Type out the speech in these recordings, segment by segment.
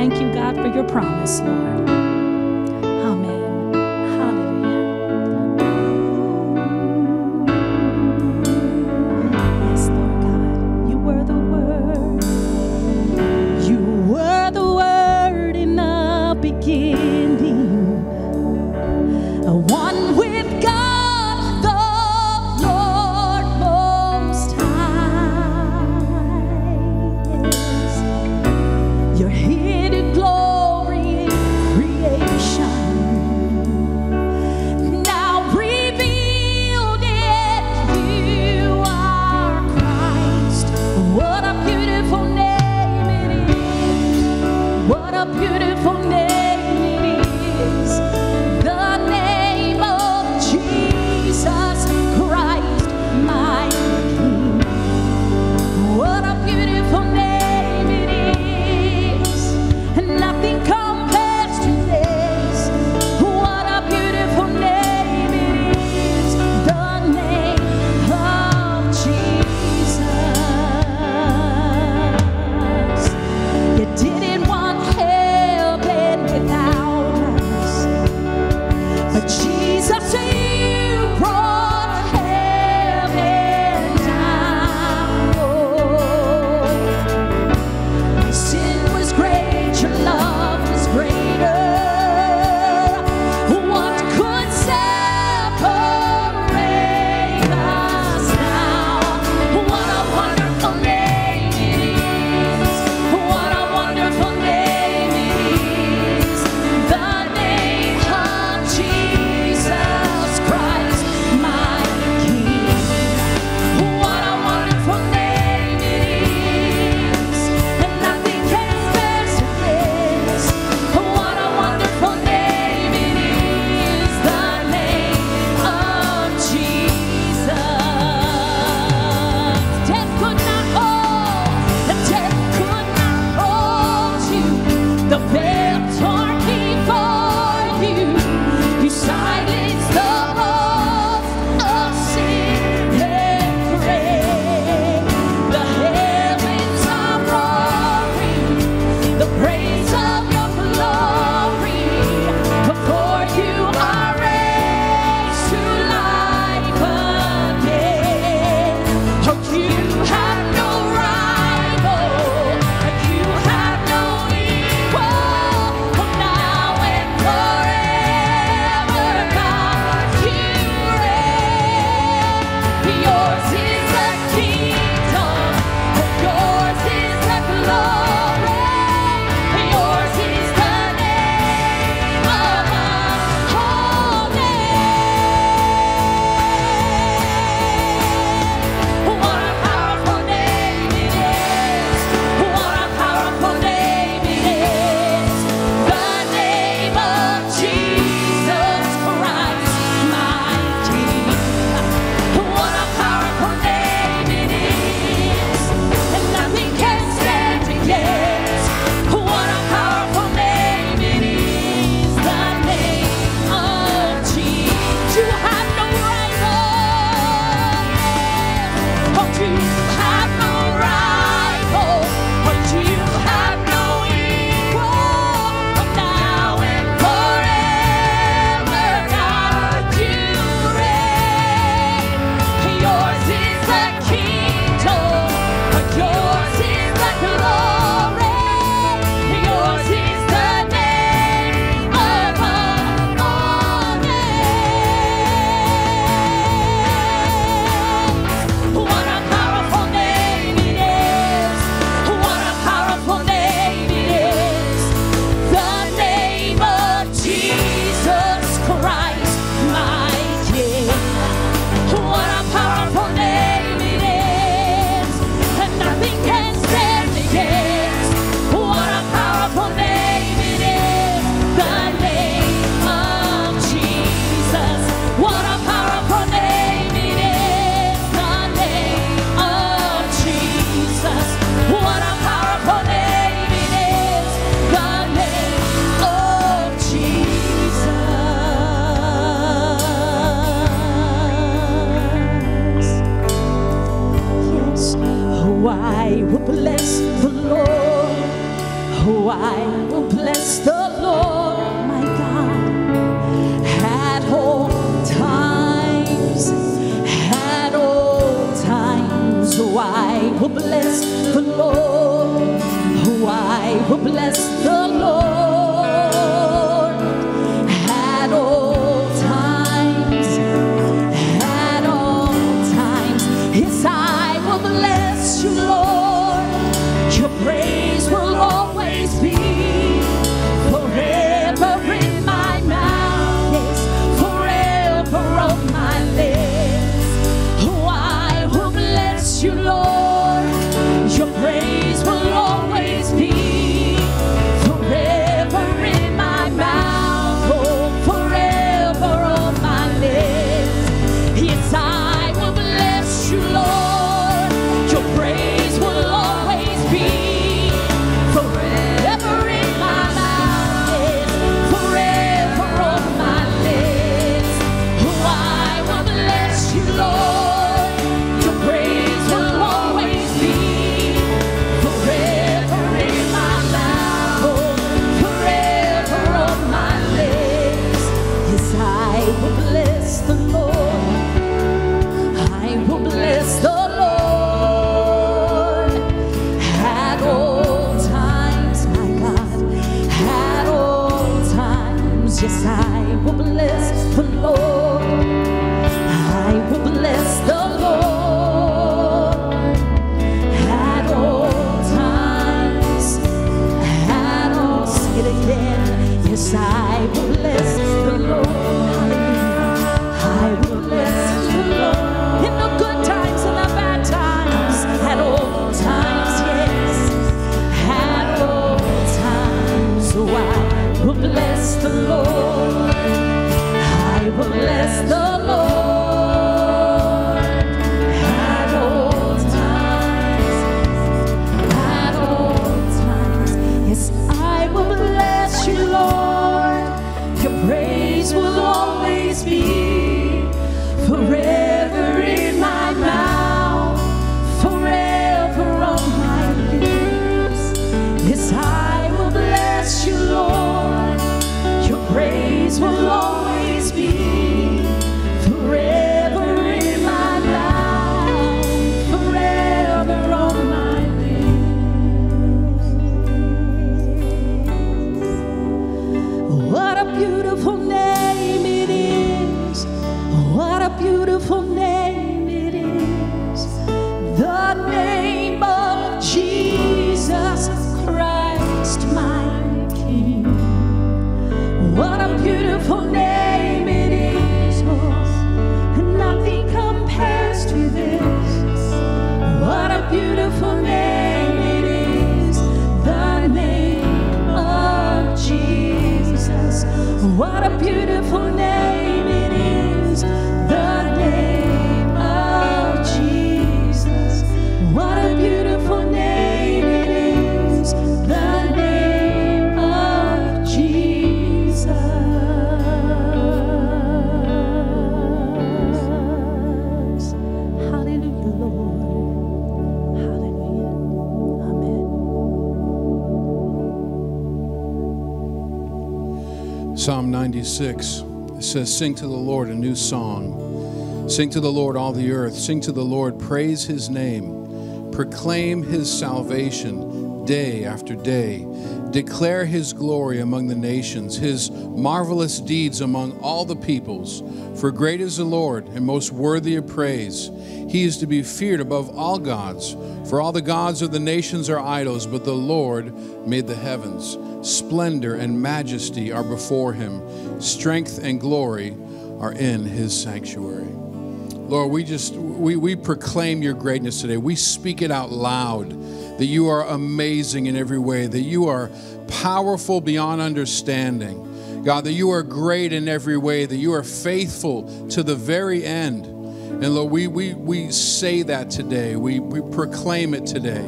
thank you, God, for your promise, Lord. Beautiful 6, it says, Sing to the Lord a new song. Sing to the Lord all the earth. Sing to the Lord, praise his name. Proclaim his salvation day after day. Declare his glory among the nations, his marvelous deeds among all the peoples. For great is the Lord and most worthy of praise. He is to be feared above all gods. For all the gods of the nations are idols, but the Lord made the heavens. Splendor and majesty are before him. Strength and glory are in his sanctuary. Lord, we just we, we proclaim your greatness today. We speak it out loud that you are amazing in every way, that you are powerful beyond understanding. God, that you are great in every way, that you are faithful to the very end. And Lord, we, we, we say that today. We, we proclaim it today.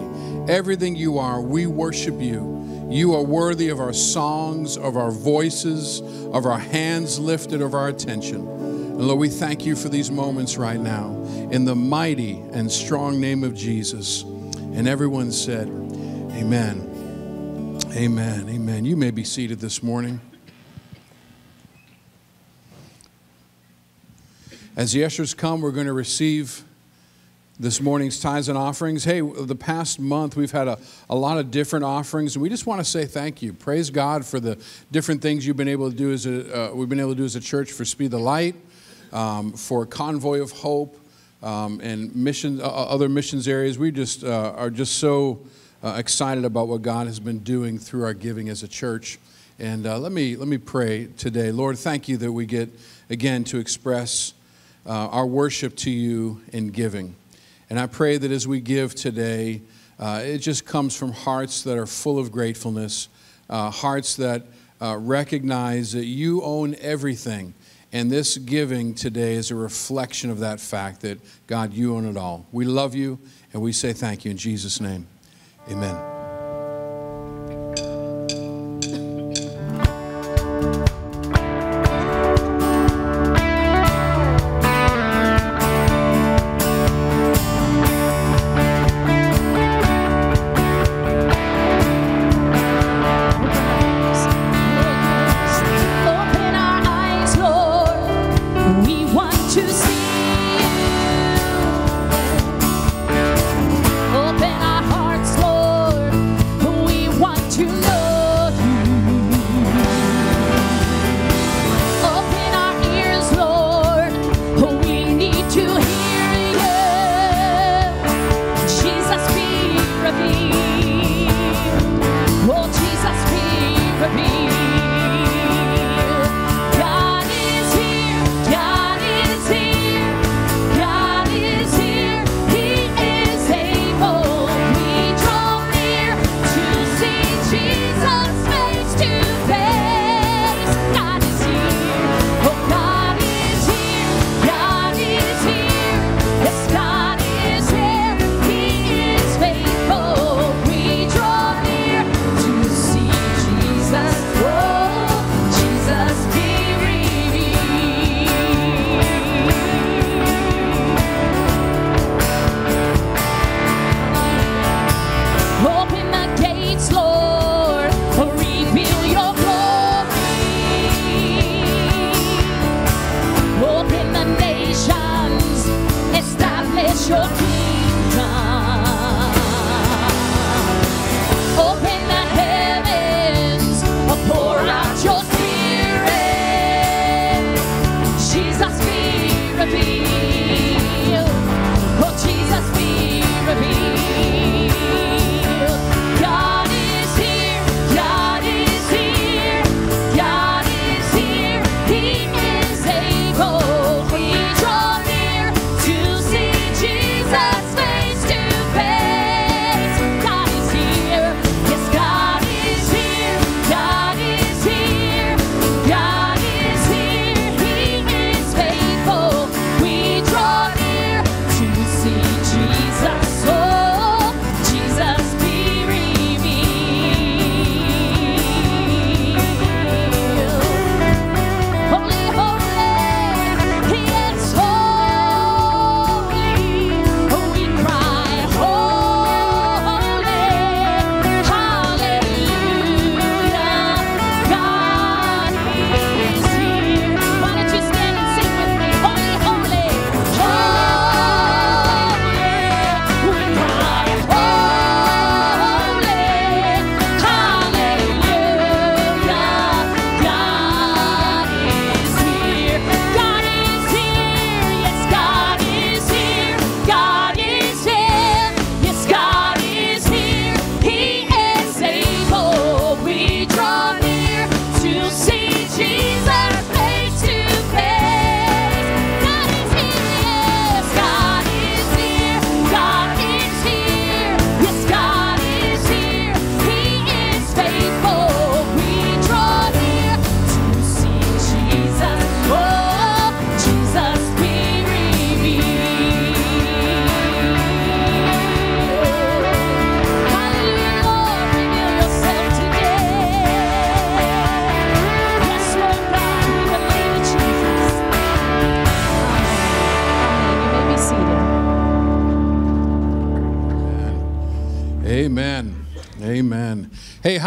Everything you are, we worship you. You are worthy of our songs, of our voices, of our hands lifted, of our attention. And Lord, we thank you for these moments right now in the mighty and strong name of Jesus. And everyone said, Amen. Amen. Amen. You may be seated this morning. As the ushers come, we're going to receive this morning's tithes and offerings. Hey, the past month we've had a, a lot of different offerings, and we just want to say thank you. Praise God for the different things you've been able to do as a, uh, we've been able to do as a church for Speed the Light, um, for Convoy of Hope, um, and mission, uh, other missions areas. We just uh, are just so uh, excited about what God has been doing through our giving as a church. And uh, let me let me pray today, Lord. Thank you that we get again to express uh, our worship to you in giving. And I pray that as we give today, uh, it just comes from hearts that are full of gratefulness, uh, hearts that uh, recognize that you own everything. And this giving today is a reflection of that fact that, God, you own it all. We love you, and we say thank you in Jesus' name. Amen.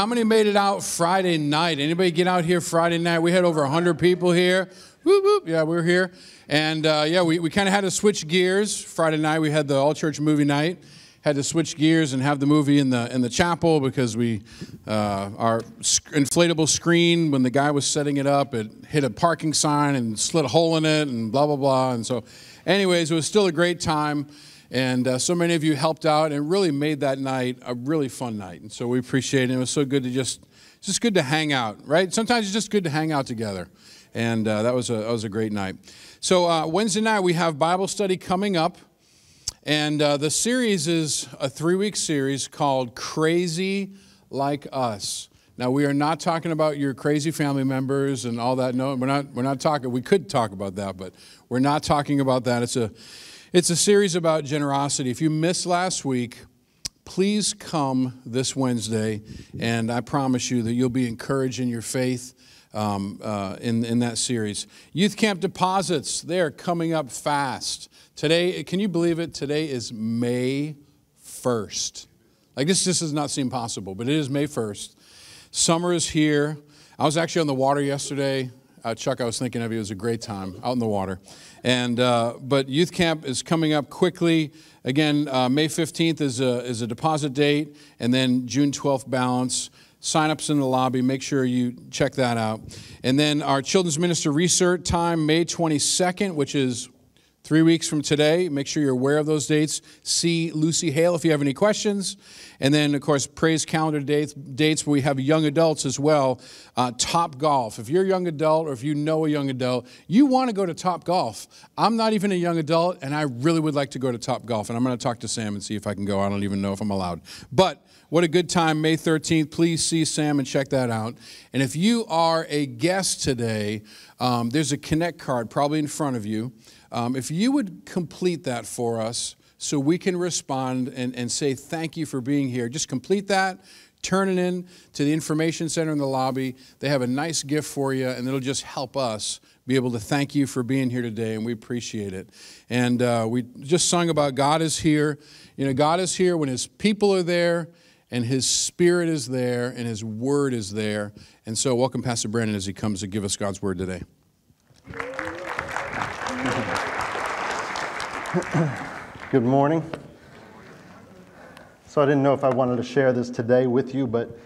How many made it out Friday night? Anybody get out here Friday night? We had over 100 people here. Whoop, whoop. Yeah, we were here. And uh, yeah, we, we kind of had to switch gears. Friday night, we had the all church movie night. Had to switch gears and have the movie in the in the chapel because we uh, our inflatable screen when the guy was setting it up, it hit a parking sign and slit a hole in it and blah blah blah. And so, anyways, it was still a great time. And uh, so many of you helped out and really made that night a really fun night. And so we appreciate it. It was so good to just, it's just good to hang out, right? Sometimes it's just good to hang out together. And uh, that, was a, that was a great night. So uh, Wednesday night, we have Bible study coming up. And uh, the series is a three week series called Crazy Like Us. Now, we are not talking about your crazy family members and all that. No, we're not, we're not talking, we could talk about that, but we're not talking about that. It's a, it's a series about generosity. If you missed last week, please come this Wednesday, and I promise you that you'll be encouraged in your faith um, uh, in, in that series. Youth camp deposits, they're coming up fast. Today, can you believe it? Today is May 1st. Like, this just does not seem possible, but it is May 1st. Summer is here. I was actually on the water yesterday. Uh, Chuck, I was thinking of you. It was a great time out in the water. And, uh, but youth camp is coming up quickly. Again, uh, May 15th is a, is a deposit date, and then June 12th balance. Sign-ups in the lobby. Make sure you check that out. And then our Children's Minister Research time, May 22nd, which is three weeks from today. Make sure you're aware of those dates. See Lucy Hale if you have any questions. And then, of course, praise calendar dates. dates we have young adults as well. Uh, Top Golf. If you're a young adult or if you know a young adult, you want to go to Top Golf. I'm not even a young adult, and I really would like to go to Top Golf. And I'm going to talk to Sam and see if I can go. I don't even know if I'm allowed. But what a good time, May 13th. Please see Sam and check that out. And if you are a guest today, um, there's a Connect card probably in front of you. Um, if you would complete that for us so we can respond and, and say thank you for being here, just complete that, turn it in to the information center in the lobby. They have a nice gift for you, and it'll just help us be able to thank you for being here today, and we appreciate it. And uh, we just sung about God is here. You know, God is here when His people are there, and His Spirit is there, and His Word is there. And so, welcome Pastor Brandon as he comes to give us God's Word today. Good morning. So I didn't know if I wanted to share this today with you, but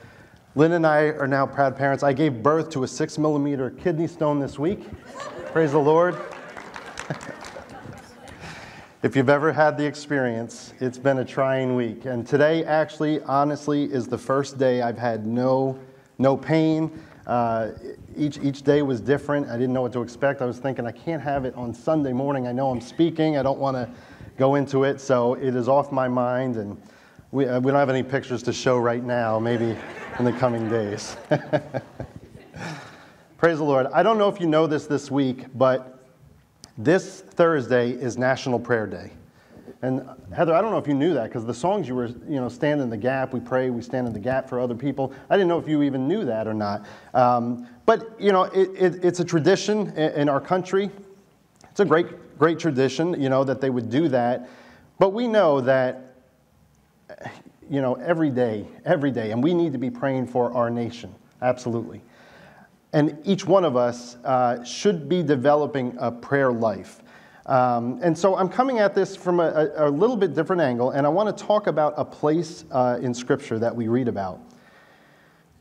Lynn and I are now proud parents. I gave birth to a six millimeter kidney stone this week. Praise the Lord. if you've ever had the experience, it's been a trying week. And today, actually, honestly, is the first day I've had no, no pain. Uh, each, each day was different. I didn't know what to expect. I was thinking, I can't have it on Sunday morning. I know I'm speaking. I don't want to go into it, so it is off my mind. And we, uh, we don't have any pictures to show right now, maybe in the coming days. Praise the Lord. I don't know if you know this this week, but this Thursday is National Prayer Day. And Heather, I don't know if you knew that because the songs you were, you know, stand in the gap, we pray, we stand in the gap for other people. I didn't know if you even knew that or not. Um, but, you know, it, it, it's a tradition in our country. It's a great, great tradition, you know, that they would do that. But we know that, you know, every day, every day, and we need to be praying for our nation, absolutely. And each one of us uh, should be developing a prayer life. Um, and so I'm coming at this from a, a, little bit different angle, and I want to talk about a place uh, in Scripture that we read about.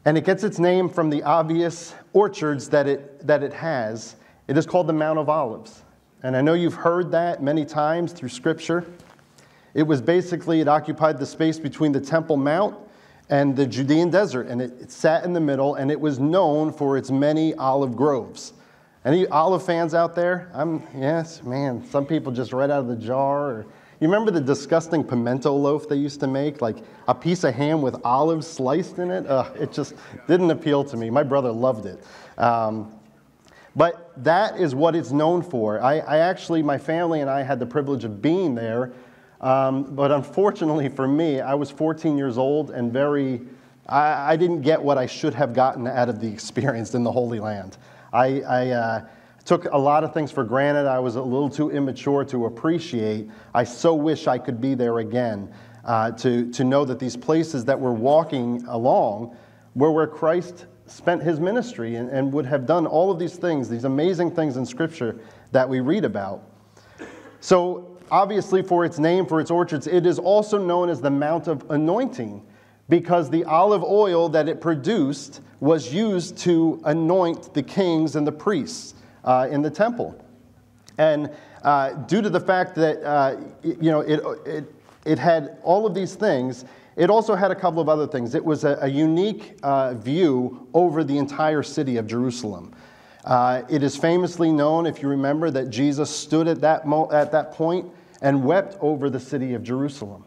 And it gets its name from the obvious orchards that it, that it has. It is called the Mount of Olives. And I know you've heard that many times through Scripture. It was basically, it occupied the space between the Temple Mount and the Judean desert, and it, it sat in the middle, and it was known for its many olive groves. Any olive fans out there? I'm, yes, man, some people just right out of the jar. Or, you remember the disgusting pimento loaf they used to make? Like a piece of ham with olives sliced in it? It just didn't appeal to me. My brother loved it. Um, but that is what it's known for. I, I, actually, my family and I had the privilege of being there. Um, but unfortunately for me, I was 14 years old and very, I, I didn't get what I should have gotten out of the experience in the Holy Land. I, I uh, took a lot of things for granted. I was a little too immature to appreciate. I so wish I could be there again uh, to, to know that these places that we're walking along were where Christ spent his ministry and, and would have done all of these things, these amazing things in Scripture that we read about. So, obviously, for its name, for its orchards, it is also known as the Mount of Anointing because the olive oil that it produced was used to anoint the kings and the priests uh, in the temple. And uh, due to the fact that uh, you know it, it, it had all of these things, it also had a couple of other things. It was a, a unique uh, view over the entire city of Jerusalem. Uh, it is famously known, if you remember, that Jesus stood at that, at that point and wept over the city of Jerusalem.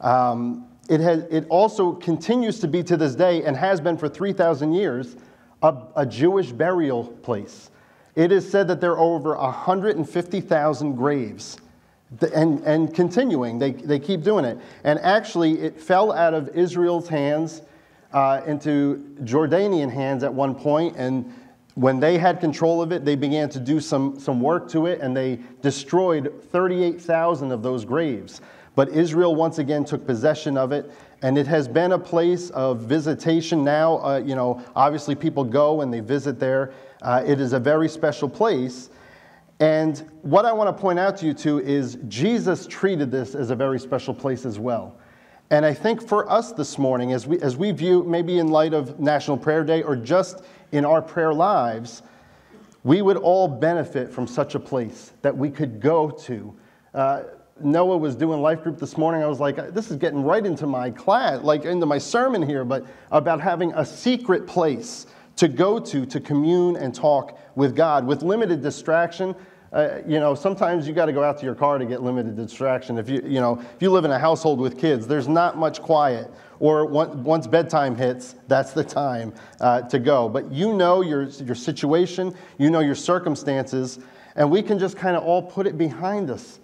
Um, it, has, it also continues to be to this day and has been for 3,000 years a, a Jewish burial place. It is said that there are over 150,000 graves. And, and continuing, they, they keep doing it. And actually, it fell out of Israel's hands uh, into Jordanian hands at one point, and when they had control of it, they began to do some, some work to it, and they destroyed 38,000 of those graves. But Israel once again took possession of it, and it has been a place of visitation now. Uh, you know, obviously people go and they visit there. Uh, it is a very special place. And what I want to point out to you too is Jesus treated this as a very special place as well. And I think for us this morning, as we, as we view, maybe in light of National Prayer Day or just in our prayer lives, we would all benefit from such a place that we could go to. Uh, Noah was doing life group this morning. I was like, this is getting right into my class, like into my sermon here, but about having a secret place to go to to commune and talk with God with limited distraction. Uh, you know, sometimes you got to go out to your car to get limited distraction. If you, you know, if you live in a household with kids, there's not much quiet. Or once bedtime hits, that's the time uh, to go. But you know your, your situation, you know your circumstances, and we can just kind of all put it behind us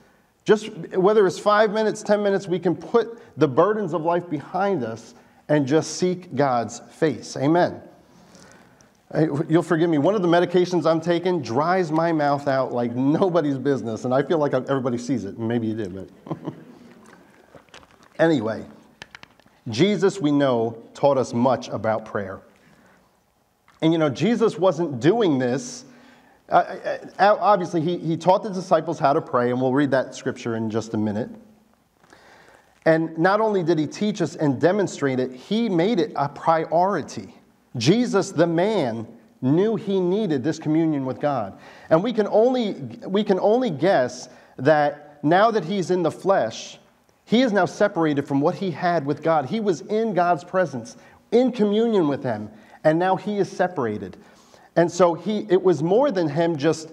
just whether it's five minutes, 10 minutes, we can put the burdens of life behind us and just seek God's face. Amen. You'll forgive me. One of the medications I'm taking dries my mouth out like nobody's business, and I feel like everybody sees it. Maybe you did, but. anyway, Jesus, we know, taught us much about prayer. And you know, Jesus wasn't doing this uh, obviously, he, he taught the disciples how to pray, and we'll read that scripture in just a minute. And not only did he teach us and demonstrate it, he made it a priority. Jesus, the man, knew he needed this communion with God. And we can only, we can only guess that now that he's in the flesh, he is now separated from what he had with God. He was in God's presence, in communion with him, and now he is separated. And so he, it was more than him just,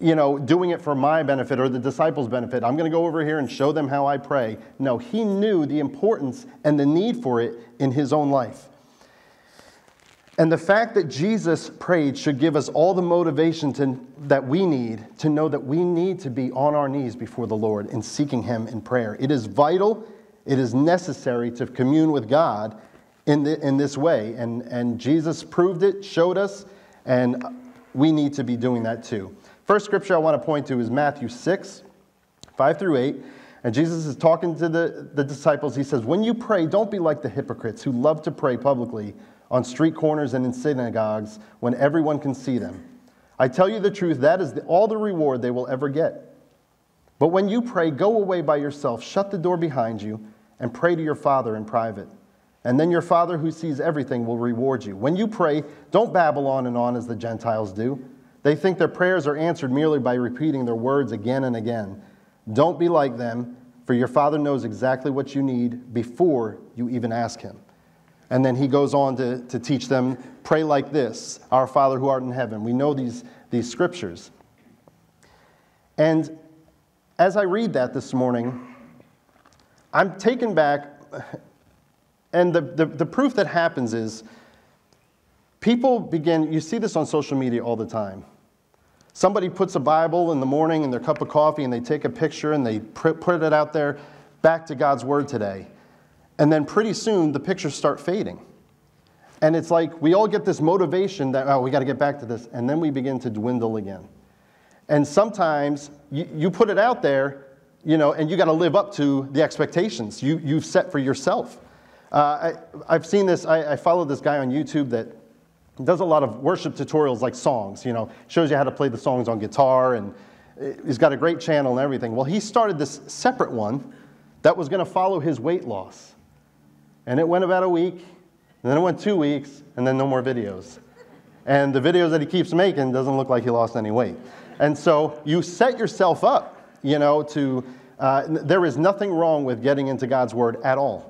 you know, doing it for my benefit or the disciples' benefit. I'm going to go over here and show them how I pray. No, he knew the importance and the need for it in his own life. And the fact that Jesus prayed should give us all the motivation to, that we need to know that we need to be on our knees before the Lord and seeking Him in prayer. It is vital, it is necessary to commune with God in, the, in this way. And, and Jesus proved it, showed us, and we need to be doing that too. First scripture I want to point to is Matthew 6, 5 through 8. And Jesus is talking to the, the disciples. He says, When you pray, don't be like the hypocrites who love to pray publicly on street corners and in synagogues when everyone can see them. I tell you the truth, that is the, all the reward they will ever get. But when you pray, go away by yourself, shut the door behind you, and pray to your Father in private and then your Father who sees everything will reward you. When you pray, don't babble on and on as the Gentiles do. They think their prayers are answered merely by repeating their words again and again. Don't be like them, for your Father knows exactly what you need before you even ask Him. And then he goes on to, to teach them pray like this Our Father who art in heaven. We know these, these scriptures. And as I read that this morning, I'm taken back and the, the, the proof that happens is people begin, you see this on social media all the time. Somebody puts a Bible in the morning in their cup of coffee and they take a picture and they put it out there back to God's Word today. And then pretty soon the pictures start fading. And it's like we all get this motivation that, oh, we got to get back to this. And then we begin to dwindle again. And sometimes you, you put it out there, you know, and you got to live up to the expectations you, you've set for yourself. Uh, I, have seen this, I, I follow this guy on YouTube that does a lot of worship tutorials like songs, you know, shows you how to play the songs on guitar, and he's got a great channel and everything. Well, he started this separate one that was going to follow his weight loss. And it went about a week, and then it went two weeks, and then no more videos. And the videos that he keeps making doesn't look like he lost any weight. And so you set yourself up, you know, to, uh, there is nothing wrong with getting into God's word at all.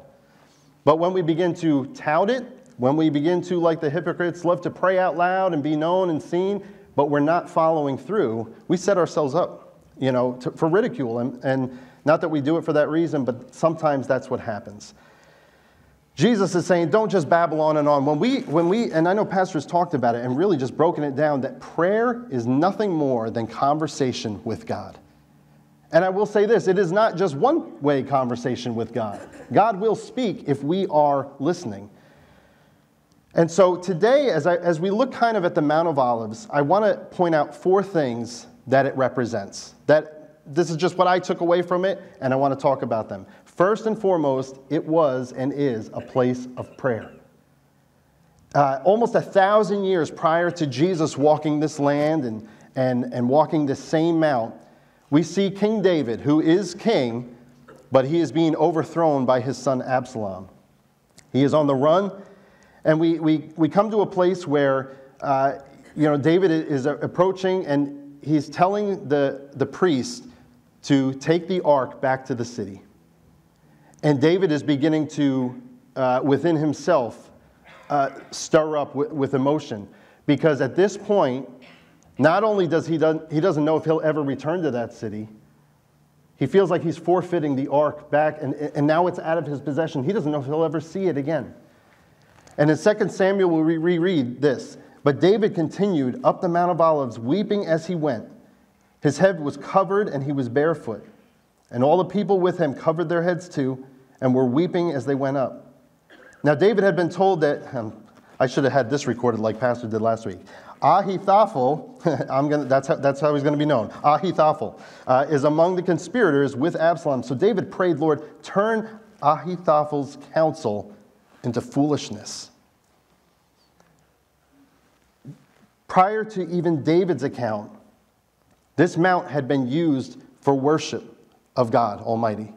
But when we begin to tout it, when we begin to, like the hypocrites, love to pray out loud and be known and seen, but we're not following through, we set ourselves up, you know, to, for ridicule. And, and not that we do it for that reason, but sometimes that's what happens. Jesus is saying, don't just babble on and on. When we, when we, and I know pastors talked about it and really just broken it down, that prayer is nothing more than conversation with God. And I will say this it is not just one way conversation with God. God will speak if we are listening. And so today, as, I, as we look kind of at the Mount of Olives, I want to point out four things that it represents. That this is just what I took away from it, and I want to talk about them. First and foremost, it was and is a place of prayer. Uh, almost a thousand years prior to Jesus walking this land and, and, and walking this same mount, we see King David, who is king, but he is being overthrown by his son Absalom. He is on the run, and we, we, we come to a place where uh, you know, David is approaching and he's telling the, the priest to take the ark back to the city. And David is beginning to, uh, within himself, uh, stir up with, with emotion. Because at this point, not only does he, done, he doesn't know if he'll ever return to that city, he feels like he's forfeiting the ark back, and, and now it's out of his possession. He doesn't know if he'll ever see it again. And in 2 Samuel, we reread this. But David continued up the Mount of Olives, weeping as he went. His head was covered, and he was barefoot. And all the people with him covered their heads too, and were weeping as they went up. Now, David had been told that, um, I should have had this recorded like Pastor did last week. Ahithophel, gonna, that's, how, that's how he's going to be known. Ahithophel uh, is among the conspirators with Absalom. So David prayed, Lord, turn Ahithophel's counsel into foolishness. Prior to even David's account, this mount had been used for worship of God Almighty.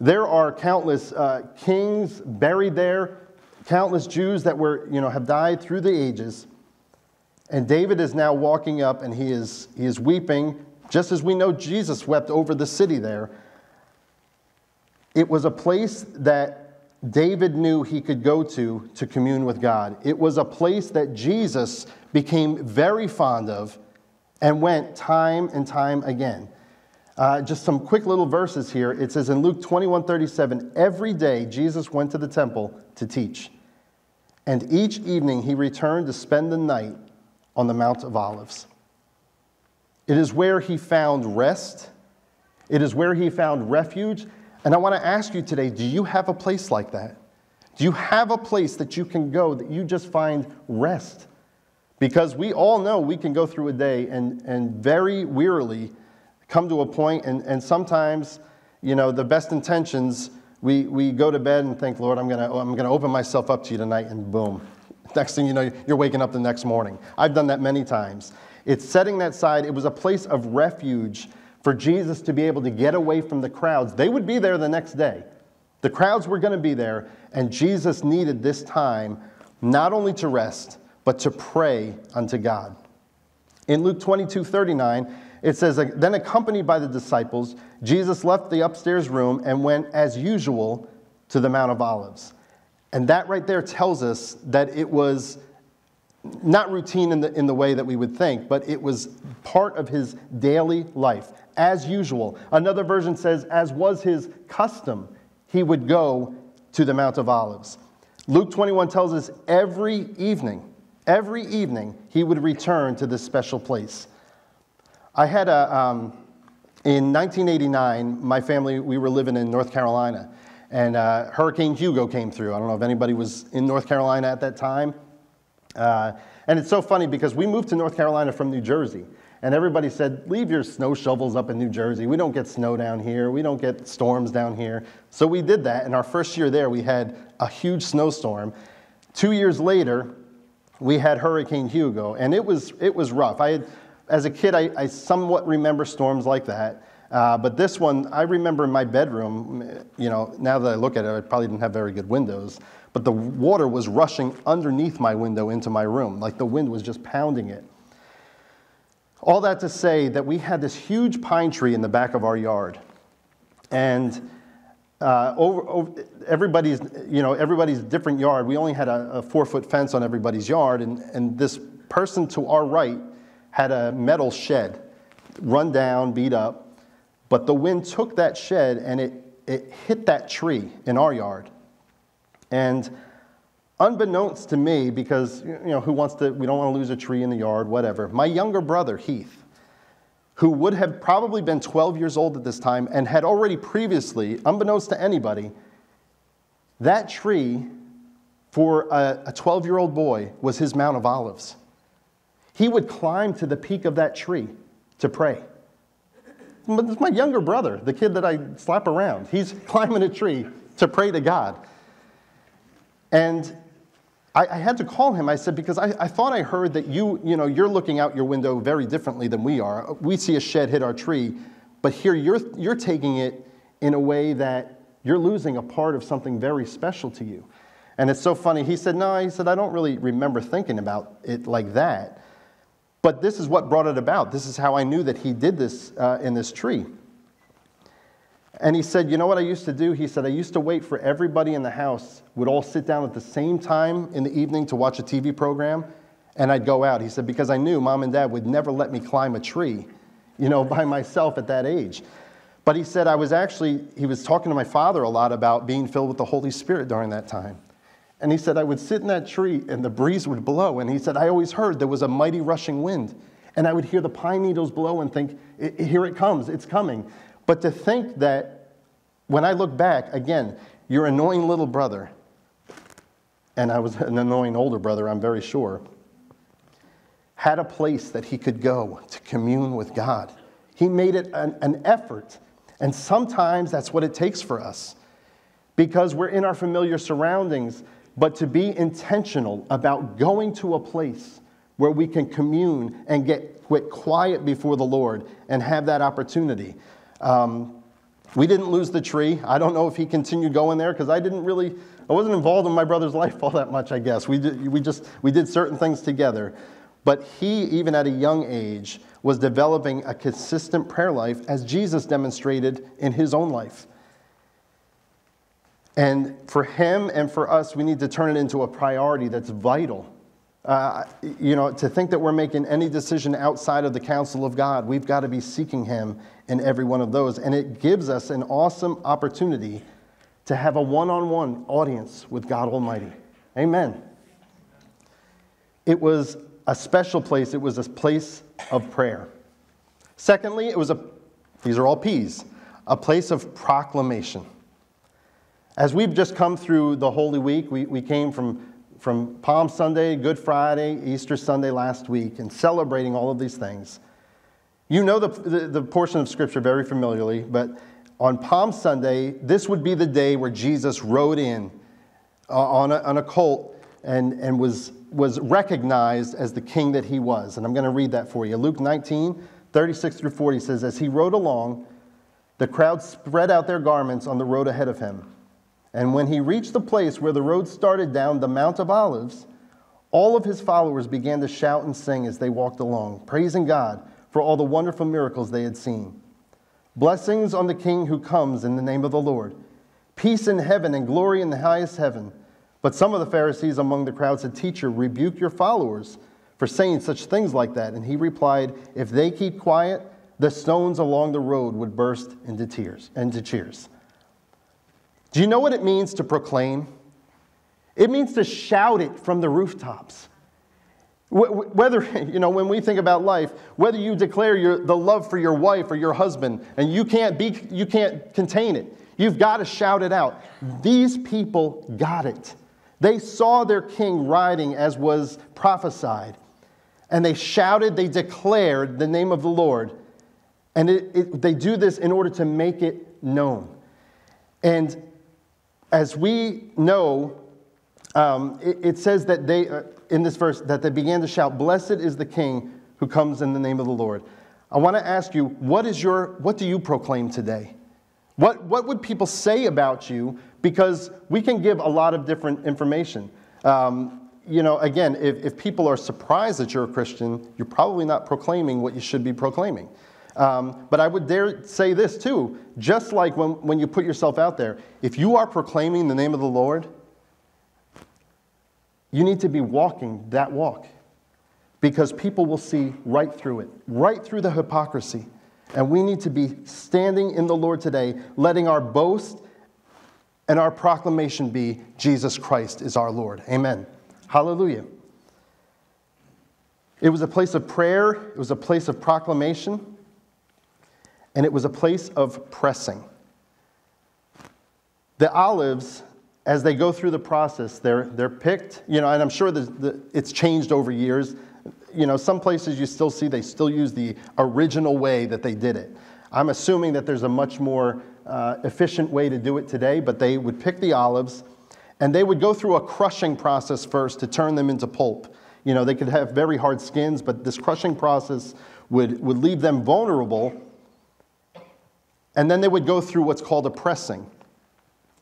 There are countless uh, kings buried there, countless Jews that were, you know, have died through the ages. And David is now walking up and he is, he is weeping, just as we know Jesus wept over the city there. It was a place that David knew he could go to to commune with God. It was a place that Jesus became very fond of and went time and time again. Uh, just some quick little verses here. It says in Luke 21 37, every day Jesus went to the temple to teach. And each evening he returned to spend the night on the Mount of Olives. It is where he found rest, it is where he found refuge. And I want to ask you today do you have a place like that? Do you have a place that you can go that you just find rest? Because we all know we can go through a day and, and very wearily come to a point, and, and sometimes, you know, the best intentions, we, we go to bed and think, Lord, I'm going to I'm going to open myself up to you tonight, and boom. Next thing you know, you're waking up the next morning. I've done that many times. It's setting that side, it was a place of refuge for Jesus to be able to get away from the crowds. They would be there the next day. The crowds were going to be there, and Jesus needed this time not only to rest, but to pray unto God. In Luke 22 39, it says, Then accompanied by the disciples, Jesus left the upstairs room and went as usual to the Mount of Olives. And that right there tells us that it was not routine in the, in the way that we would think, but it was part of his daily life, as usual. Another version says, as was his custom, he would go to the Mount of Olives. Luke 21 tells us every evening, every evening, he would return to this special place. I had a, um, in 1989, my family, we were living in North Carolina, and uh, Hurricane Hugo came through. I don't know if anybody was in North Carolina at that time. Uh, and it's so funny because we moved to North Carolina from New Jersey. And everybody said, Leave your snow shovels up in New Jersey. We don't get snow down here. We don't get storms down here. So we did that. And our first year there, we had a huge snowstorm. Two years later, we had Hurricane Hugo, and it was, it was rough. I had, as a kid, I, I somewhat remember storms like that. Uh, but this one, I remember in my bedroom, you know, now that I look at it, I probably didn't have very good windows, but the water was rushing underneath my window into my room. Like the wind was just pounding it. All that to say that we had this huge pine tree in the back of our yard. And uh, over, over, everybody's, you know, everybody's different yard. We only had a, a four foot fence on everybody's yard, and, and this person to our right had a metal shed, run down, beat up. But the wind took that shed and it, it hit that tree in our yard. And unbeknownst to me, because, you know, who wants to, we don't want to lose a tree in the yard, whatever, my younger brother, Heath, who would have probably been 12 years old at this time and had already previously, unbeknownst to anybody, that tree for a 12 year old boy was his Mount of Olives. He would climb to the peak of that tree to pray. But it's my younger brother, the kid that I slap around. He's climbing a tree to pray to God. And I, I had to call him. I said, because I, I thought I heard that you, you know, you're looking out your window very differently than we are. We see a shed hit our tree, but here you're, you're taking it in a way that you're losing a part of something very special to you. And it's so funny. He said, No, he said, I don't really remember thinking about it like that. But this is what brought it about. This is how I knew that he did this uh, in this tree. And he said, You know what I used to do? He said, I used to wait for everybody in the house would all sit down at the same time in the evening to watch a TV program, and I'd go out. He said, Because I knew mom and dad would never let me climb a tree, you know, by myself at that age. But he said, I was actually, he was talking to my father a lot about being filled with the Holy Spirit during that time. And he said, I would sit in that tree and the breeze would blow. And he said, I always heard there was a mighty rushing wind. And I would hear the pine needles blow and think, here it comes, it's coming. But to think that when I look back, again, your annoying little brother, and I was an annoying older brother, I'm very sure, had a place that he could go to commune with God. He made it an, an effort. And sometimes that's what it takes for us because we're in our familiar surroundings but to be intentional about going to a place where we can commune and get, get quiet before the Lord and have that opportunity. Um, we didn't lose the tree. I don't know if he continued going there because I didn't really, I wasn't involved in my brother's life all that much, I guess. We, did, we just, we did certain things together. But he, even at a young age, was developing a consistent prayer life as Jesus demonstrated in his own life. And for him and for us, we need to turn it into a priority that's vital. Uh, you know, to think that we're making any decision outside of the counsel of God, we've got to be seeking him in every one of those. And it gives us an awesome opportunity to have a one on one audience with God Almighty. Amen. It was a special place, it was a place of prayer. Secondly, it was a, these are all P's, a place of proclamation. As we've just come through the Holy Week, we, we came from, from Palm Sunday, Good Friday, Easter Sunday last week, and celebrating all of these things. You know the, the, the portion of Scripture very familiarly, but on Palm Sunday, this would be the day where Jesus rode in uh, on, a, on a colt and, and was, was recognized as the king that he was. And I'm going to read that for you. Luke 19, 36 through 40 says, As he rode along, the crowd spread out their garments on the road ahead of him. And when he reached the place where the road started down the Mount of Olives, all of his followers began to shout and sing as they walked along, praising God for all the wonderful miracles they had seen. Blessings on the King who comes in the name of the Lord. Peace in heaven and glory in the highest heaven. But some of the Pharisees among the crowd said, Teacher, rebuke your followers for saying such things like that. And he replied, If they keep quiet, the stones along the road would burst into tears, into cheers. Do you know what it means to proclaim? It means to shout it from the rooftops. Whether, you know, when we think about life, whether you declare your, the love for your wife or your husband and you can't, be, you can't contain it, you've got to shout it out. These people got it. They saw their king riding as was prophesied. and they shouted, they declared the name of the Lord. And it, it, they do this in order to make it known. And as we know, um, it, it, says that they, uh, in this verse, that they began to shout, Blessed is the King who comes in the name of the Lord. I want to ask you, what, is your, what do you proclaim today? What, what would people say about you? Because we can give a lot of different information. Um, you know, again, if, if people are surprised that you're a Christian, you're probably not proclaiming what you should be proclaiming. Um, but I would dare say this too just like when, when you put yourself out there, if you are proclaiming the name of the Lord, you need to be walking that walk because people will see right through it, right through the hypocrisy. And we need to be standing in the Lord today, letting our boast and our proclamation be Jesus Christ is our Lord. Amen. Hallelujah. It was a place of prayer, it was a place of proclamation, and it was a place of pressing. The olives, as they go through the process, they're, they're picked, you know, and I'm sure the, it's changed over years. You know, some places you still see they still use the original way that they did it. I'm assuming that there's a much more uh, efficient way to do it today, but they would pick the olives and they would go through a crushing process first to turn them into pulp. You know, they could have very hard skins, but this crushing process would, would leave them vulnerable. And then they would go through what's called a pressing.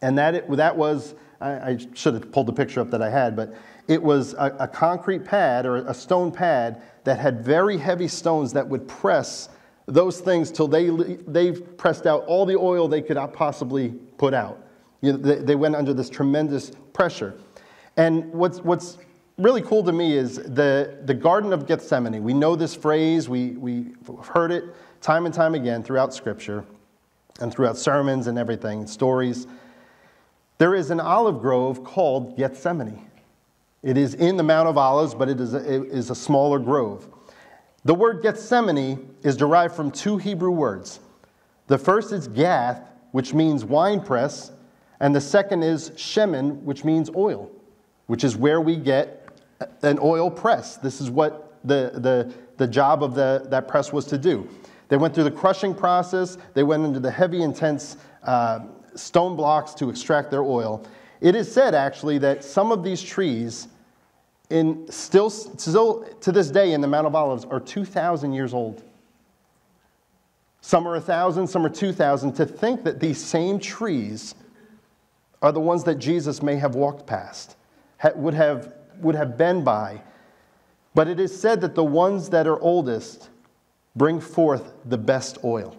And that, it, that was, I, I should have pulled the picture up that I had, but it was a, a concrete pad or a stone pad that had very heavy stones that would press those things till they, they've pressed out all the oil they could possibly put out. You know, they, they went under this tremendous pressure. And what's, what's really cool to me is the, the Garden of Gethsemane. We know this phrase, we, we've heard it time and time again throughout Scripture and throughout sermons and everything, stories. There is an olive grove called Gethsemane. It is in the Mount of Olives, but it is a, it is a smaller grove. The word Gethsemane is derived from two Hebrew words. The first is Gath, which means winepress, and the second is shemen, which means oil, which is where we get an oil press. This is what the, the, the job of the, that press was to do. They went through the crushing process, they went into the heavy, intense uh, stone blocks to extract their oil. It is said, actually, that some of these trees, in still, still to this day in the Mount of Olives, are 2,000 years old. Some are 1,000, some are 2,000. To think that these same trees are the ones that Jesus may have walked past, would have, would have been by. But it is said that the ones that are oldest bring forth the best oil.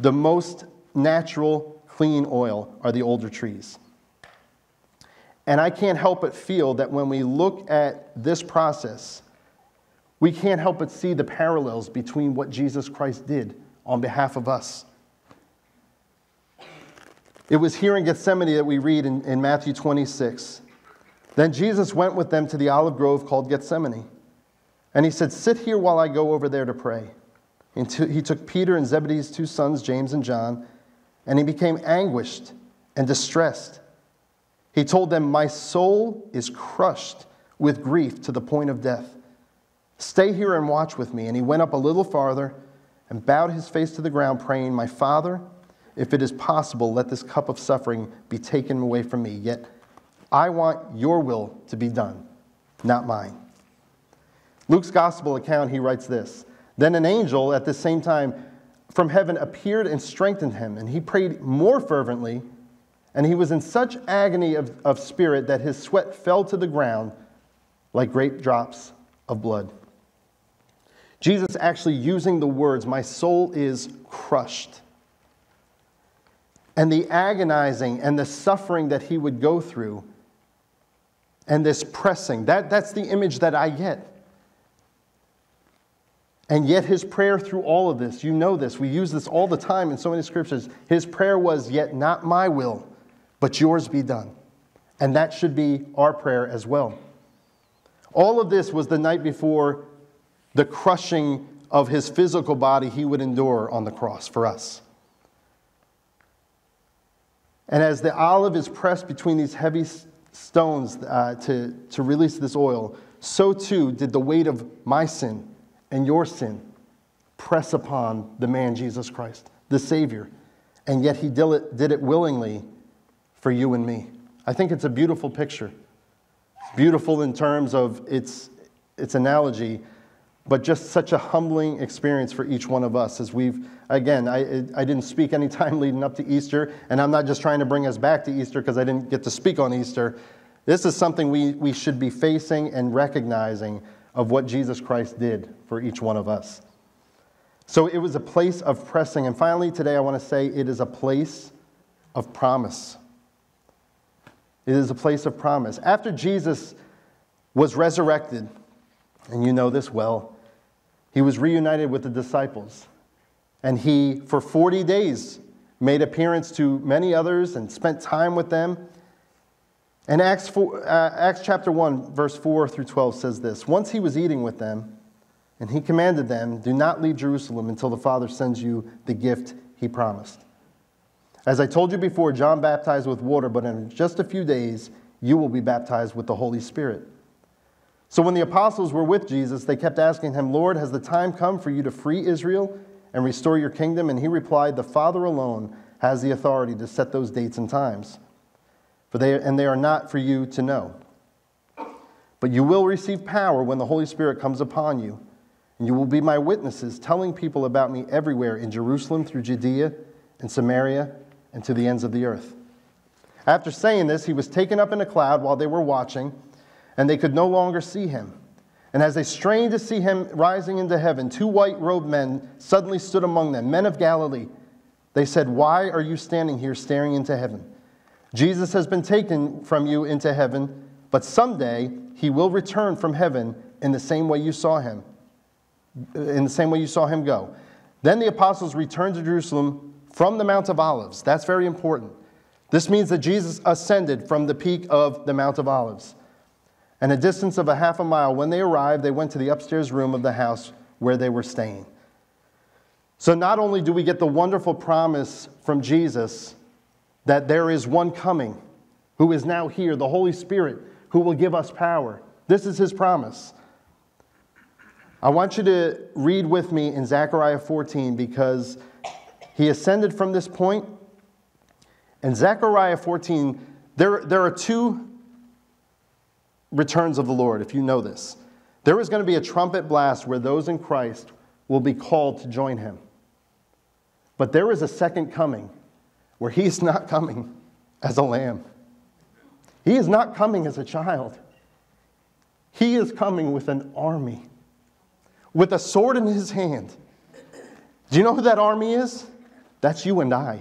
The most natural, clean oil are the older trees. And I can't help but feel that when we look at this process, we can't help but see the parallels between what Jesus Christ did on behalf of us. It was here in Gethsemane that we read in, in Matthew 26. Then Jesus went with them to the olive grove called Gethsemane. And he said, Sit here while I go over there to pray. And he took Peter and Zebedee's two sons, James and John, and he became anguished and distressed. He told them, My soul is crushed with grief to the point of death. Stay here and watch with me. And he went up a little farther and bowed his face to the ground, praying, My Father, if it is possible, let this cup of suffering be taken away from me. Yet I want your will to be done, not mine. Luke's gospel account, he writes this Then an angel at the same time from heaven appeared and strengthened him, and he prayed more fervently, and he was in such agony of, of spirit that his sweat fell to the ground like great drops of blood. Jesus actually using the words, My soul is crushed and the agonizing and the suffering that he would go through and this pressing. That, that's the image that I get. And yet, his prayer through all of this, you know this, we use this all the time in so many scriptures. His prayer was, Yet not my will, but yours be done. And that should be our prayer as well. All of this was the night before the crushing of his physical body he would endure on the cross for us. And as the olive is pressed between these heavy stones uh, to, to release this oil, so too did the weight of my sin and your sin press upon the man Jesus Christ, the Savior. And yet he did it willingly for you and me. I think it's a beautiful picture. Beautiful in terms of its, its analogy, but just such a humbling experience for each one of us as we've, again, I, I didn't speak any time leading up to Easter, and I'm not just trying to bring us back to Easter because I didn't get to speak on Easter. This is something we, we should be facing and recognizing of what Jesus Christ did for each one of us. So it was a place of pressing. And finally, today I want to say it is a place of promise. It is a place of promise. After Jesus was resurrected, and you know this well, he was reunited with the disciples. And he, for 40 days, made appearance to many others and spent time with them. And Acts, 4, uh, Acts chapter 1, verse 4 through 12 says this Once he was eating with them, and he commanded them, Do not leave Jerusalem until the Father sends you the gift he promised. As I told you before, John baptized with water, but in just a few days, you will be baptized with the Holy Spirit. So when the apostles were with Jesus, they kept asking him, Lord, has the time come for you to free Israel and restore your kingdom? And he replied, The Father alone has the authority to set those dates and times for they, and they are not for you to know. But you will receive power when the Holy Spirit comes upon you, and you will be my witnesses, telling people about me everywhere in Jerusalem, through Judea and Samaria, and to the ends of the earth. After saying this, he was taken up in a cloud while they were watching, and they could no longer see him. And as they strained to see him rising into heaven, two white robed men suddenly stood among them, men of Galilee. They said, Why are you standing here staring into heaven? Jesus has been taken from you into heaven, but someday he will return from heaven in the same way you saw him, in the same way you saw him go. Then the apostles returned to Jerusalem from the Mount of Olives. That's very important. This means that Jesus ascended from the peak of the Mount of Olives. And a distance of a half a mile, when they arrived, they went to the upstairs room of the house where they were staying. So not only do we get the wonderful promise from Jesus that there is one coming who is now here, the Holy Spirit, who will give us power. This is his promise. I want you to read with me in Zechariah 14 because he ascended from this point. In Zechariah 14, there, there are two returns of the Lord, if you know this. There is going to be a trumpet blast where those in Christ will be called to join him. But there is a second coming where he's not coming as a lamb. He is not coming as a child. He is coming with an army, with a sword in his hand. Do you know who that army is? That's you and I.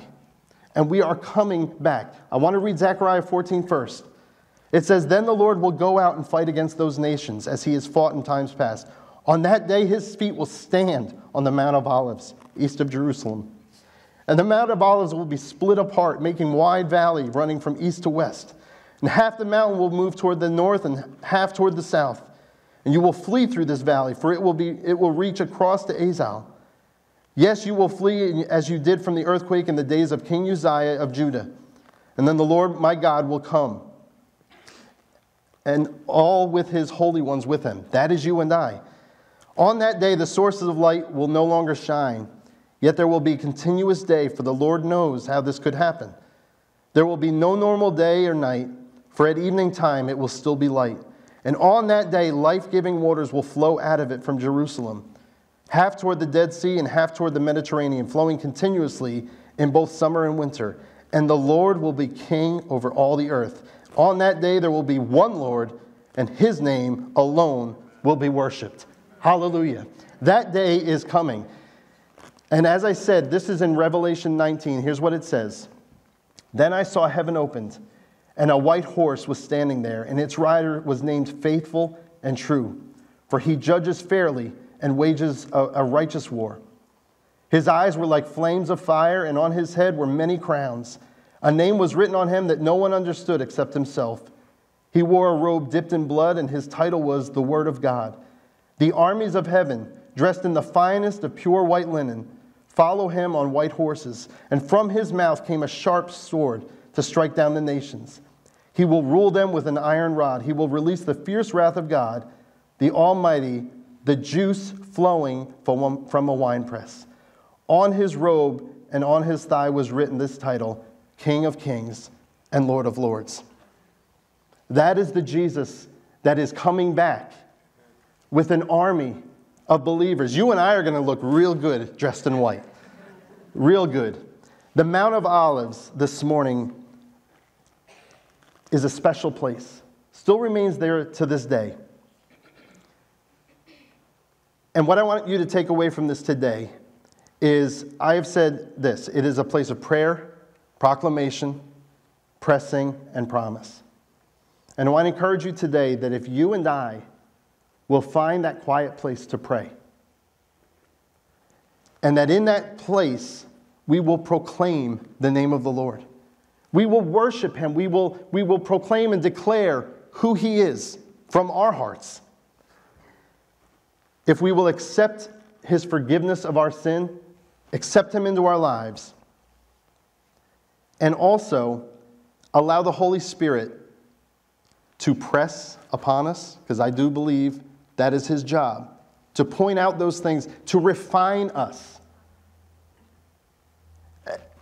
And we are coming back. I want to read Zechariah 14 first. It says, Then the Lord will go out and fight against those nations as he has fought in times past. On that day, his feet will stand on the Mount of Olives, east of Jerusalem. And the Mount of Olives will be split apart, making wide valley running from east to west. And half the mountain will move toward the north and half toward the south. And you will flee through this valley, for it will, be, it will reach across to Azal. Yes, you will flee as you did from the earthquake in the days of King Uzziah of Judah. And then the Lord my God will come, and all with his holy ones with him. That is you and I. On that day, the sources of light will no longer shine Yet there will be a continuous day, for the Lord knows how this could happen. There will be no normal day or night, for at evening time it will still be light. And on that day, life giving waters will flow out of it from Jerusalem, half toward the Dead Sea and half toward the Mediterranean, flowing continuously in both summer and winter. And the Lord will be king over all the earth. On that day, there will be one Lord, and his name alone will be worshiped. Hallelujah. That day is coming. And as I said, this is in Revelation 19. Here's what it says Then I saw heaven opened, and a white horse was standing there, and its rider was named Faithful and True, for he judges fairly and wages a, a righteous war. His eyes were like flames of fire, and on his head were many crowns. A name was written on him that no one understood except himself. He wore a robe dipped in blood, and his title was the Word of God. The armies of heaven, dressed in the finest of pure white linen, follow him on white horses, and from his mouth came a sharp sword to strike down the nations. He will rule them with an iron rod. He will release the fierce wrath of God the Almighty, the juice flowing from, a winepress. On his robe and on his thigh was written this title King of Kings and Lord of Lords. That is the Jesus that is coming back with an army of believers. You and I are going to look real good dressed in white. Real good. The Mount of Olives this morning is a special place, still remains there to this day. And what I want you to take away from this today is I have said this it is a place of prayer, proclamation, pressing, and promise. And I want to encourage you today that if you and I will find that quiet place to pray, and that in that place we will proclaim the name of the Lord. We will worship him. We will, we will proclaim and declare who he is from our hearts. If we will accept his forgiveness of our sin, accept him into our lives, and also allow the Holy Spirit to press upon us, because I do believe that is his job, to point out those things, to refine us.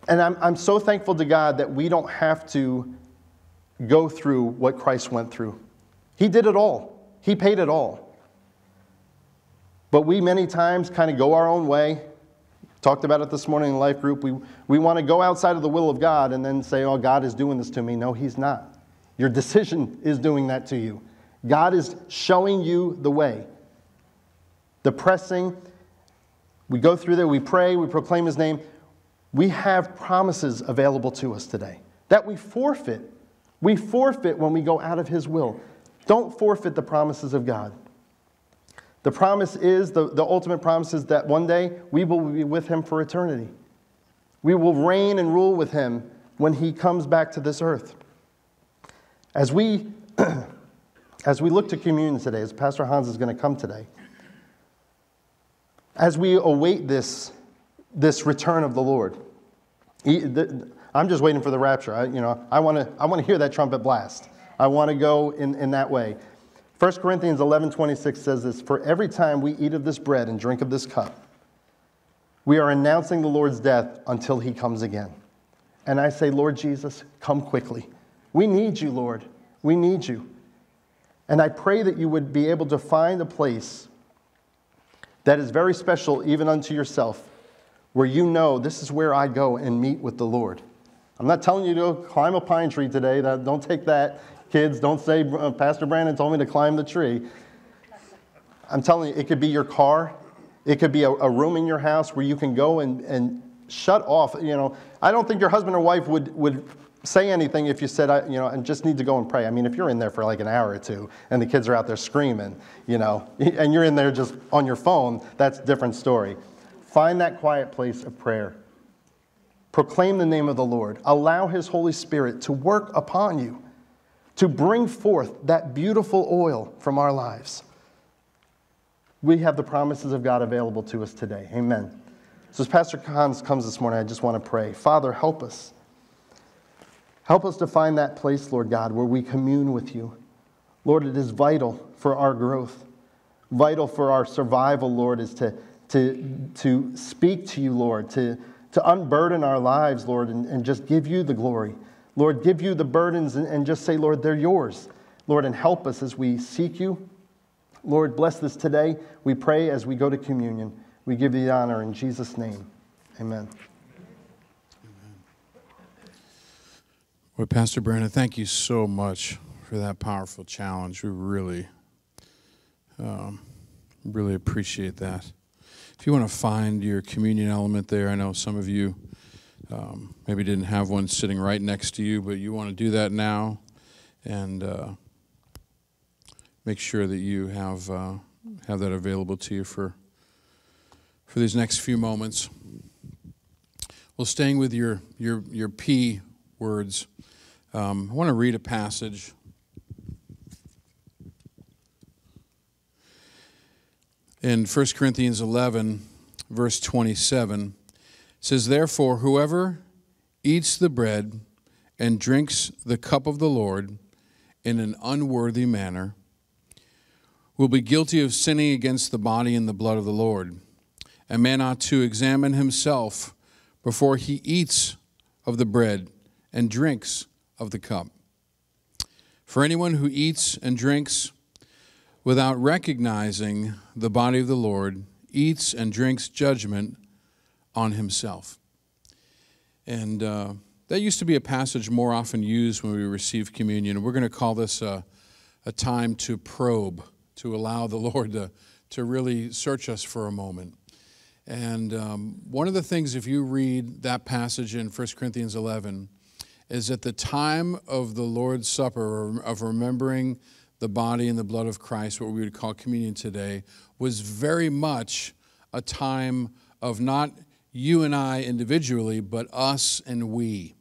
And I'm, I'm so thankful to God that we don't have to go through what Christ went through. He did it all, He paid it all. But we many times kind of go our own way. Talked about it this morning in life group. We, we want to go outside of the will of God and then say, oh, God is doing this to me. No, He's not. Your decision is doing that to you. God is showing you the way. The pressing, we go through there, we pray, we proclaim His name. We have promises available to us today that we forfeit. We forfeit when we go out of His will. Don't forfeit the promises of God. The promise is, the, the ultimate promise is that one day we will be with Him for eternity. We will reign and rule with Him when He comes back to this earth. As we, as we look to communion today, as Pastor Hans is going to come today, as we await this, this return of the Lord, I'm just waiting for the rapture. I, you know, I want to I wanna hear that trumpet blast. I want to go in, in that way. 1 Corinthians 11 26 says this For every time we eat of this bread and drink of this cup, we are announcing the Lord's death until he comes again. And I say, Lord Jesus, come quickly. We need you, Lord. We need you. And I pray that you would be able to find a place that is very special, even unto yourself, where you know this is where I go and meet with the Lord. I'm not telling you to climb a pine tree today. Don't take that. Kids, don't say, uh, Pastor Brandon told me to climb the tree. I'm telling you, it could be your car. It could be a, a room in your house where you can go and, and shut off. You know, I don't think your husband or wife would, would say anything if you said, I, you know, and just need to go and pray. I mean, if you're in there for like an hour or two and the kids are out there screaming, you know, and you're in there just on your phone, that's a different story. Find that quiet place of prayer. Proclaim the name of the Lord. Allow His Holy Spirit to work upon you, to bring forth that beautiful oil from our lives. We have the promises of God available to us today. Amen. So, as Pastor Hans comes this morning, I just want to pray. Father, help us. Help us to find that place, Lord God, where we commune with you. Lord, it is vital for our growth, vital for our survival, Lord, is to, to, to speak to you, Lord, to, to unburden our lives, Lord, and, and just give you the glory. Lord, give you the burdens and, and just say, Lord, they're yours. Lord, and help us as we seek you. Lord, bless this today. We pray as we go to communion. We give you the honor in Jesus' name. Amen. Well, Pastor Brandon, thank you so much for that powerful challenge. We really, um, really appreciate that. If you want to find your communion element there, I know some of you um, maybe didn't have one sitting right next to you, but you want to do that now and uh, make sure that you have uh, have that available to you for for these next few moments. Well, staying with your your your P words. Um, I want to read a passage. In 1 Corinthians 11, verse 27, says, Therefore, whoever eats the bread and drinks the cup of the Lord in an unworthy manner will be guilty of sinning against the body and the blood of the Lord. A man ought to examine himself before he eats of the bread and drinks of the cup. For anyone who eats and drinks without recognizing the body of the Lord eats and drinks judgment on himself. And uh, that used to be a passage more often used when we receive communion. We're going to call this a, a time to probe, to allow the Lord to, to really search us for a moment. And um, one of the things, if you read that passage in 1 Corinthians 11, is at the time of the Lord's Supper, of remembering the body and the blood of Christ, what we would call communion today, was very much a time of not you and I individually, but us and we.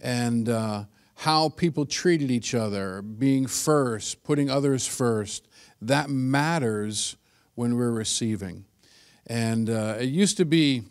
And uh, how people treated each other, being first, putting others first, that matters when we're receiving. And uh, it used to be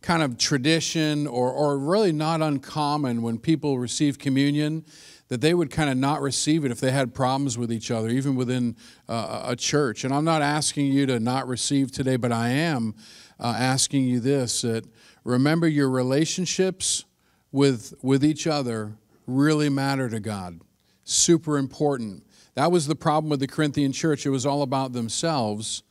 kind of tradition or, or really not uncommon when people receive communion that they would kind of not receive it if they had problems with each other, even within uh, a church. And I'm not asking you to not receive today, but I am uh, asking you this that remember your relationships with, with each other really matter to God. Super important. That was the problem with the Corinthian church. It was all about themselves,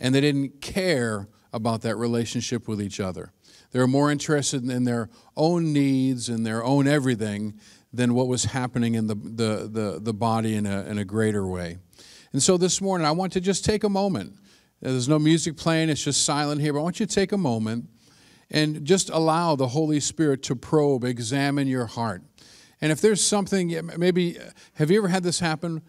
and they didn't care about that relationship with each other. They were more interested in their own needs and their own everything than what was happening in the, the, the, the body in a, in a greater way. And so this morning, I want to just take a moment. Uh, there's no music playing, it's just silent here, but I want you to take a moment and just allow the Holy Spirit to probe, examine your heart. And if there's something, maybe, uh, have you ever had this happen?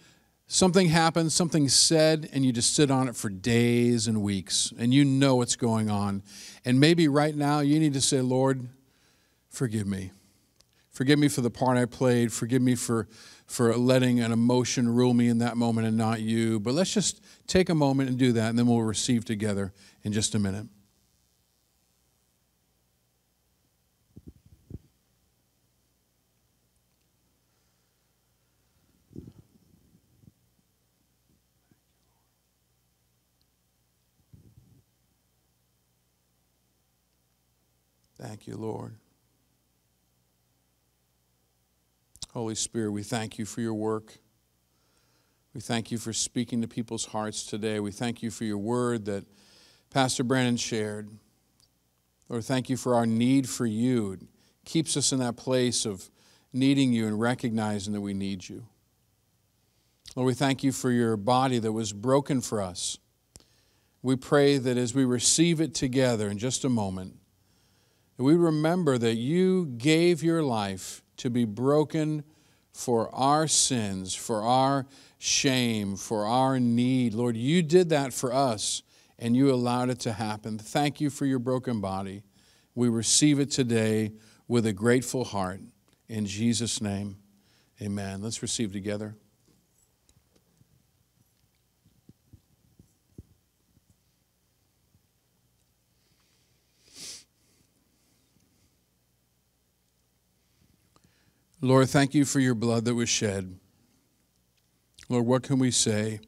Something happens, something said, and you just sit on it for days and weeks, and you know what's going on. And maybe right now you need to say, Lord, forgive me. Forgive me for the part I played. Forgive me for, for letting an emotion rule me in that moment and not you. But let's just take a moment and do that, and then we'll receive together in just a minute. Thank you, Lord. Holy Spirit, we thank you for your work. We thank you for speaking to people's hearts today. We thank you for your word that Pastor Brandon shared. Lord, thank you for our need for you. It keeps us in that place of needing you and recognizing that we need you. Lord, we thank you for your body that was broken for us. We pray that as we receive it together in just a moment, we remember that you gave your life to be broken for our sins, for our shame, for our need. Lord, you did that for us and you allowed it to happen. Thank you for your broken body. We receive it today with a grateful heart. In Jesus' name, amen. Let's receive together. Lord, thank you for your blood that was shed. Lord, what can we say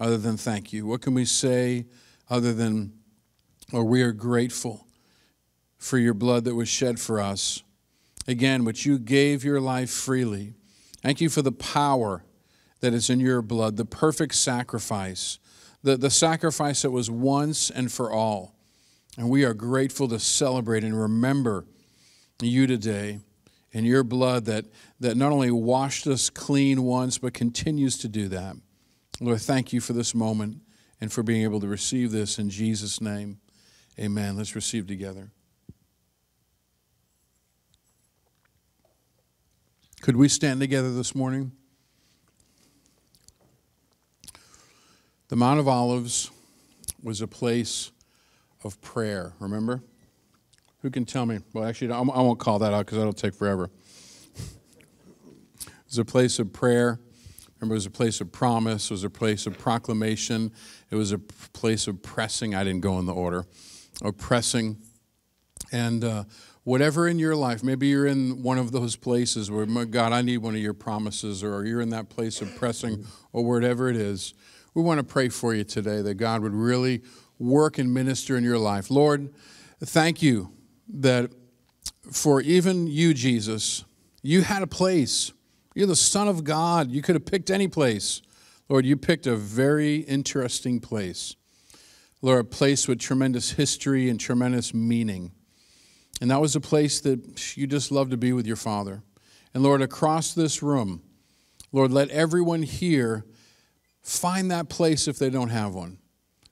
other than thank you? What can we say other than, Lord, we are grateful for your blood that was shed for us. Again, which you gave your life freely. Thank you for the power that is in your blood, the perfect sacrifice, the, the sacrifice that was once and for all. And we are grateful to celebrate and remember you today and your blood that, that not only washed us clean once, but continues to do that. Lord, thank you for this moment and for being able to receive this in Jesus' name. Amen. Let's receive together. Could we stand together this morning? The Mount of Olives was a place of prayer, remember? Who can tell me? Well, actually, I won't call that out because that'll take forever. It was a place of prayer. Remember, it was a place of promise. It was a place of proclamation. It was a place of pressing. I didn't go in the order of pressing. And uh, whatever in your life, maybe you're in one of those places where, God, I need one of your promises, or you're in that place of pressing, or whatever it is, we want to pray for you today that God would really work and minister in your life. Lord, thank you that for even you, Jesus, you had a place. You're the Son of God. You could have picked any place. Lord, you picked a very interesting place. Lord, a place with tremendous history and tremendous meaning. And that was a place that you just love to be with your Father. And Lord, across this room, Lord, let everyone here find that place if they don't have one.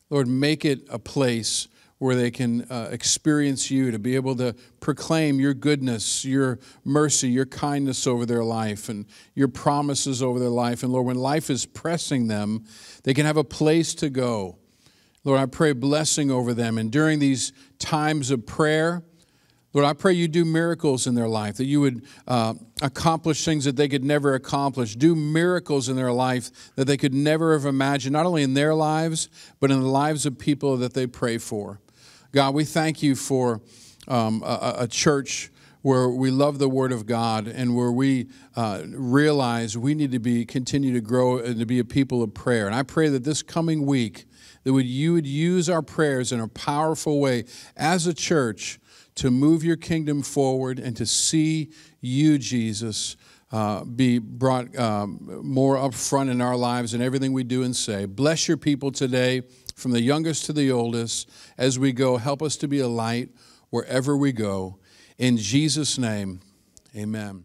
Lord, make it a place where they can uh, experience you, to be able to proclaim your goodness, your mercy, your kindness over their life, and your promises over their life. And Lord, when life is pressing them, they can have a place to go. Lord, I pray blessing over them. And during these times of prayer, Lord, I pray you do miracles in their life, that you would uh, accomplish things that they could never accomplish. Do miracles in their life that they could never have imagined, not only in their lives, but in the lives of people that they pray for. God, we thank you for um, a, a, church where we love the Word of God and where we uh, realize we need to be continue to grow and to be a people of prayer. And I pray that this coming week, that would, you would use our prayers in a powerful way as a church to move your kingdom forward and to see you, Jesus, uh, be brought um, more up front in our lives and everything we do and say. Bless your people today, from the youngest to the oldest, as we go. Help us to be a light wherever we go. In Jesus' name, amen.